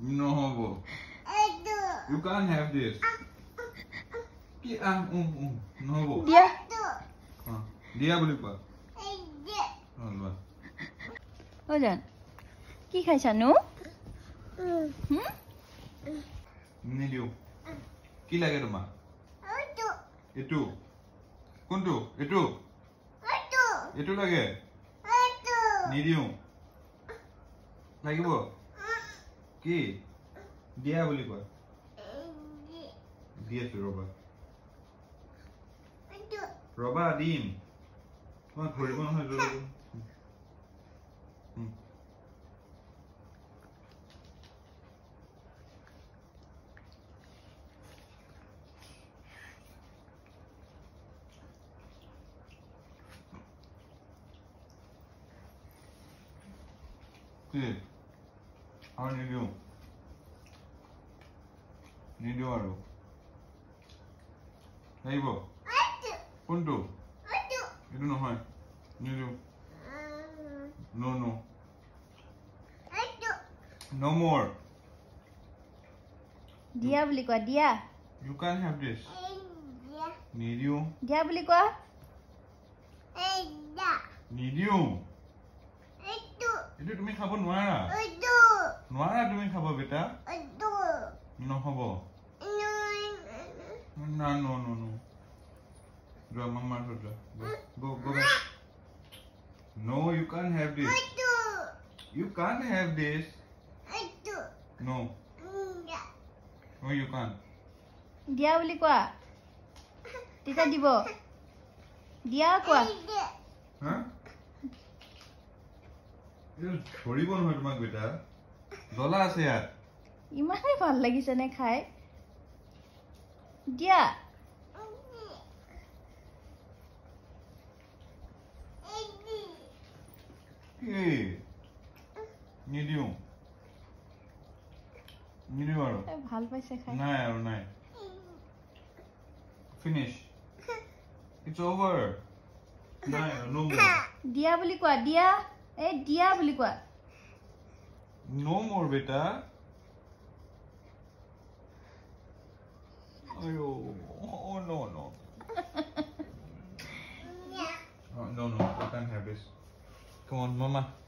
নহ'ব You can't have this. কি আহ উম উম নহ'ব দিয়া অ, দিয়া বুলি কোৱা অ, লোৱা অ জান কি খাইছানো হুম? নিদিওঁ কি লাগে তোমাক এইটো কোনটো এইটো এইটো লাগে নিদিওঁ লাগিব কি? দিয়া বুলি কোৱা দি আছো ৰবা? ৰবা দিম। তোমাক ধৰিব নহয় জোৰ আৰু নিদিওঁ নিদিওঁ আৰু লাগিব কোনটো এইটো নহয় নিদিওঁ ন' ন' no more দিয়া বুলি কোৱা দিয়া you can't have this. নিদিওঁ দিয়া বুলি কোৱা নিদিওঁ এইটো তুমি খাব নোৱাৰা নোৱাৰা তুমি খাব বেটা নহ'ব না যোৱা মামাৰ ওচৰত যোৱা can't দিয়া বুলি কোৱা তেতিয়া দিব দিয়া কোৱা ধৰিব নহয় তোমাক বেটা জ্বলা আছে ইয়াত। ইমানেই ভাল লাগিছে নে খাই? দিয়া। কি নিদিওঁ। নিদিওঁ আৰু। এ, ভাল পাইছে খাই। নাই আৰু নাই। ফিনিছ ইটছ অভাৰ নাই আৰু নো মোৰ দিয়া বুলি কোৱা দিয়া। এই দিয়া বুলি কোৱা। No more, beta. Oh, no, no. yeah. oh, no, no, I can't have this. Come on, mama.